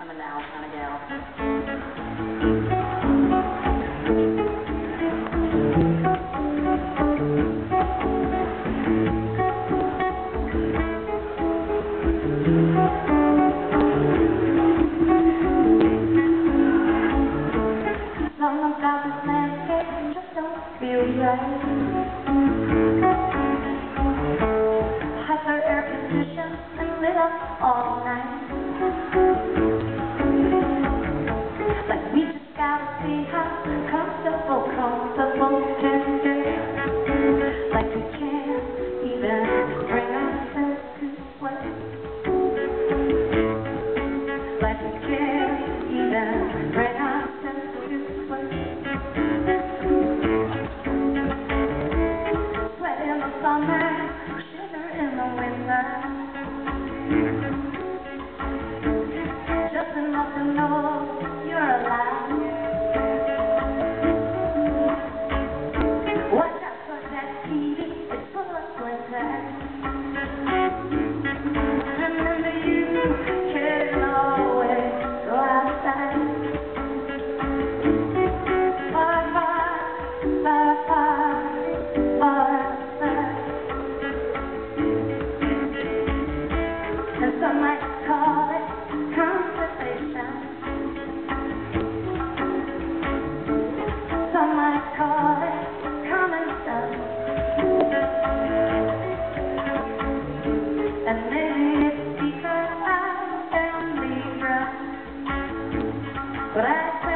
I'm a now kind of gal. Something about this landscape just don't feel right. shiver in the winter. But I